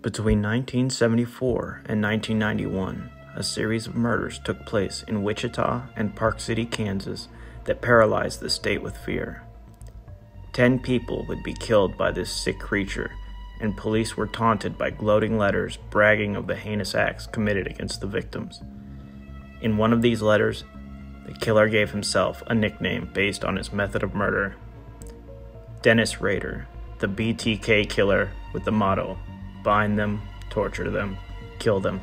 Between 1974 and 1991, a series of murders took place in Wichita and Park City, Kansas, that paralyzed the state with fear. Ten people would be killed by this sick creature, and police were taunted by gloating letters bragging of the heinous acts committed against the victims. In one of these letters, the killer gave himself a nickname based on his method of murder Dennis Rader, the BTK killer, with the motto bind them, torture them, kill them,